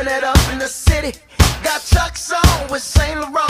living it up in the city. Got Chuck's on with Saint Laurent.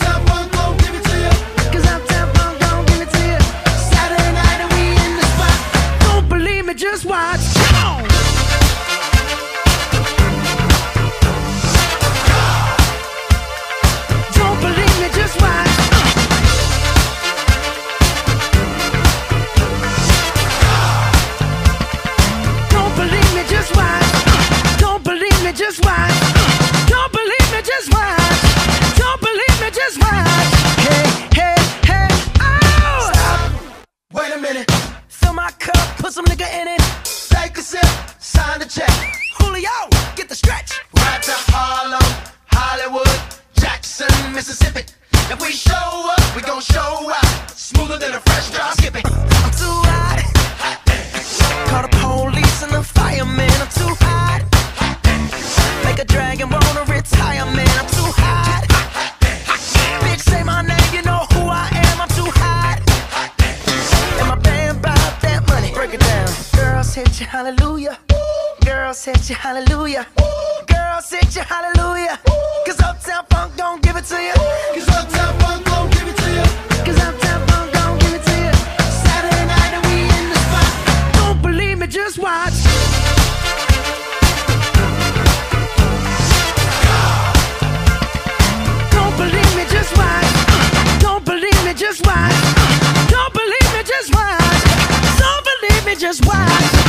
check. Julio, get the stretch. Right to Harlem, Hollywood, Jackson, Mississippi. If we show up, we gon' show out. Smoother than a fresh drop Skippy. I'm too hot. Call the police and the fireman. I'm too hot. Make a dragon wanna retire, man. I'm too hot. Bitch, say my name, you know who I am. I'm too hot. And my band bought that money. Break it down. Girls hit you, hallelujah. Girl, set you hallelujah. Ooh. Girl, set you hallelujah. Ooh. Cause Uptown Funk don't give it to you. Ooh. Cause Uptown Funk don't give it to you. Cause Uptown Funk don't give it to you. Saturday night and we in the spot. Don't believe me, just watch. Don't believe me, just watch. Don't believe me, just watch. Don't believe me, just watch. Don't believe me, just watch.